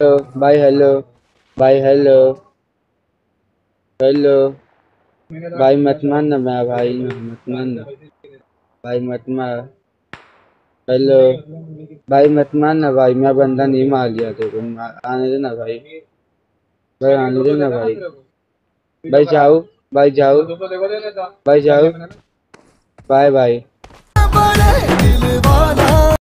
भाई हेलो भाई hello hello भाई मत मारना मैं भाई मत मारना भाई मत मार हेलो भाई मत मारना भाई मैं बंदा नहीं मार लिया तेरे को आने देना भाई भाई आने देना भाई भाई जाओ भाई जाओ भाई जाओ बाय बाय